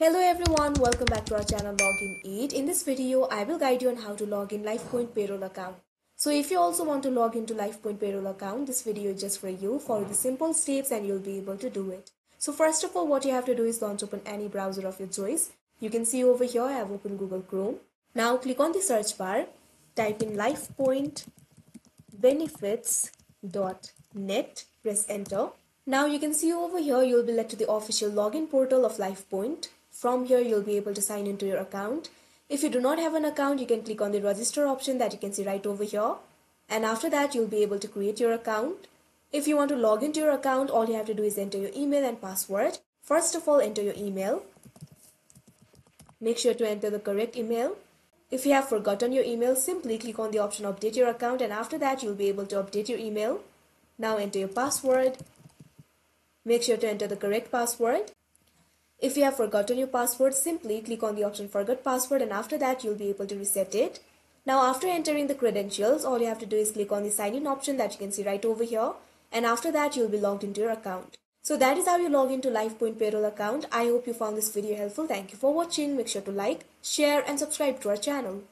Hello everyone, welcome back to our channel Login Aid. In this video, I will guide you on how to log in LifePoint payroll account. So if you also want to log into LifePoint payroll account, this video is just for you. Follow the simple steps and you'll be able to do it. So first of all, what you have to do is launch open any browser of your choice. You can see over here, I have opened Google Chrome. Now click on the search bar, type in lifepointbenefits.net, press enter. Now you can see over here, you'll be led to the official login portal of LifePoint. From here, you'll be able to sign into your account. If you do not have an account, you can click on the register option that you can see right over here. And after that, you'll be able to create your account. If you want to log into your account, all you have to do is enter your email and password. First of all, enter your email. Make sure to enter the correct email. If you have forgotten your email, simply click on the option update your account and after that you'll be able to update your email. Now enter your password. Make sure to enter the correct password. If you have forgotten your password, simply click on the option forgot password and after that you'll be able to reset it. Now after entering the credentials, all you have to do is click on the sign in option that you can see right over here and after that you'll be logged into your account. So that is how you log into LifePoint payroll account. I hope you found this video helpful. Thank you for watching. Make sure to like, share and subscribe to our channel.